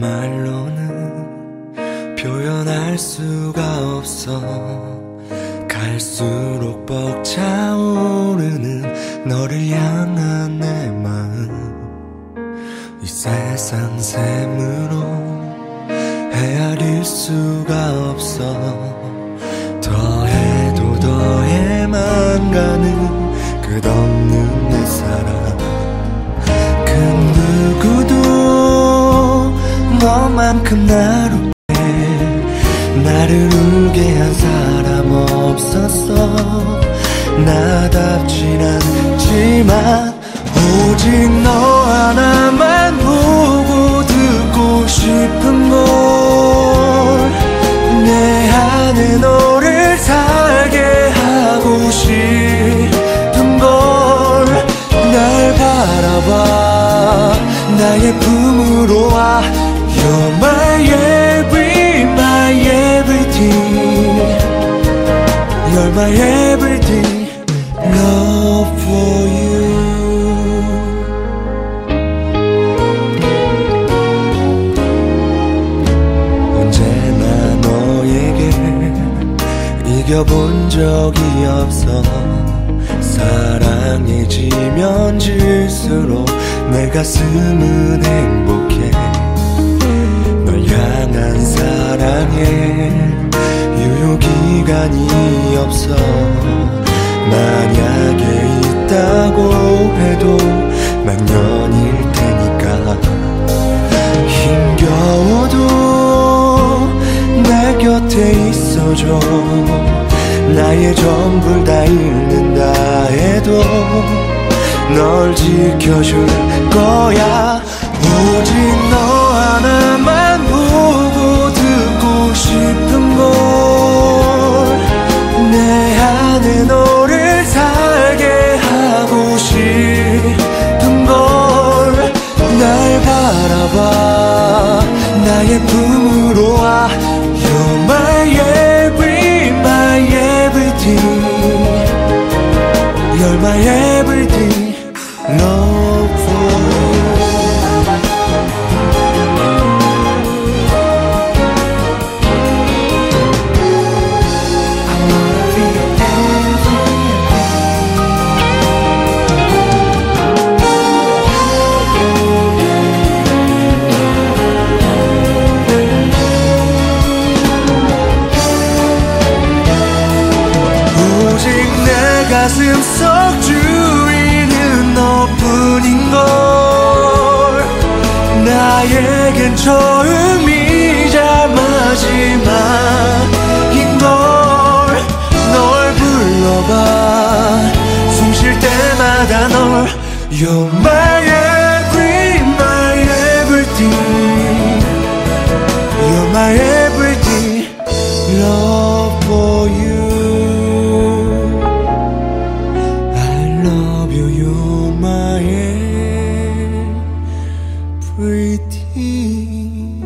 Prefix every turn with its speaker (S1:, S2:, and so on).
S1: 말로는 표현할 수가 없어. 갈수록 벅차오르는 너를 향한 내 마음. 이 세상 샘으로 헤아릴 수가 없어. 만큼 나로 나를 울게 한 사람 없었어. 나답진 않지만 오직 너 하나만 보고 듣고 싶은 걸내 안에 너를 살게 하고 싶은 걸 날 바라봐. 나의 품으로 와 You're my every, my everything You're my everything Love for you 언제나 너에게 이겨본 적이 없어 사랑해지면 질수록 내 가슴은 행복 만약에 있다고 해도 만년일 테니까. 힘겨워도 내 곁에 있어줘. 나의 전부를 다 잃는다 해도 널 지켜줄 거야. 오직 너 하나만 가슴 속너 뿐인 걸. 나에겐 처음이자 마지막인 걸. 널 불러봐. 숨 쉴 때마다 널 You're my 听。